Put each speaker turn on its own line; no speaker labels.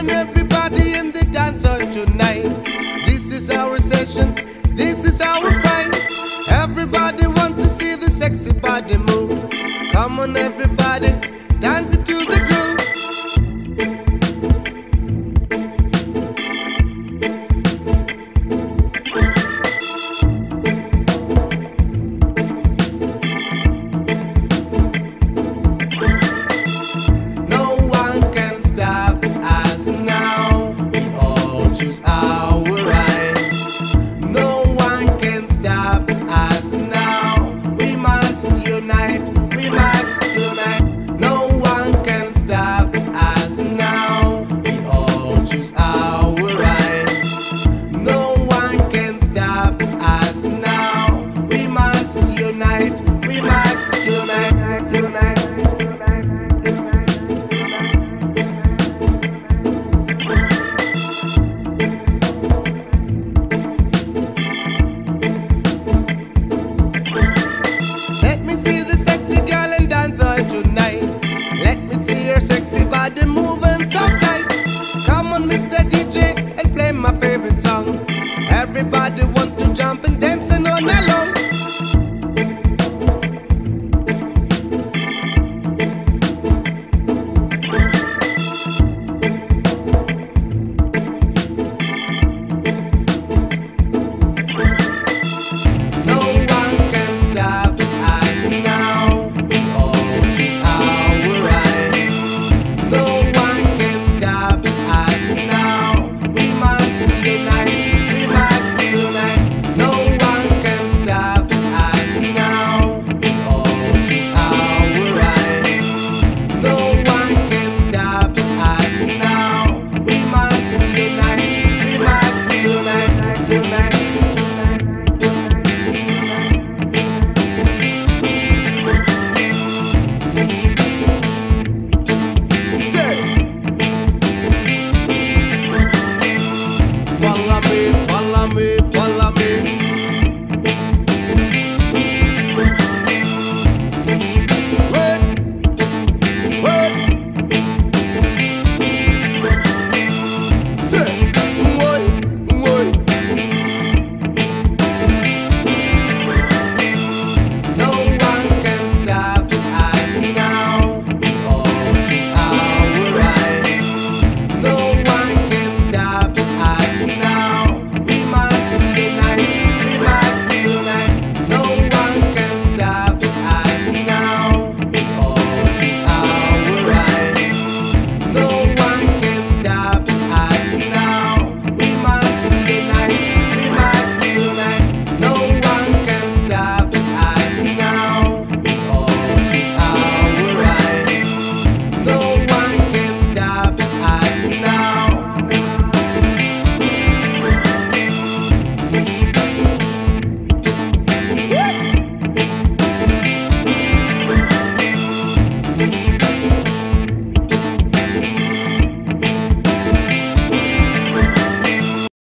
on, everybody jump and dance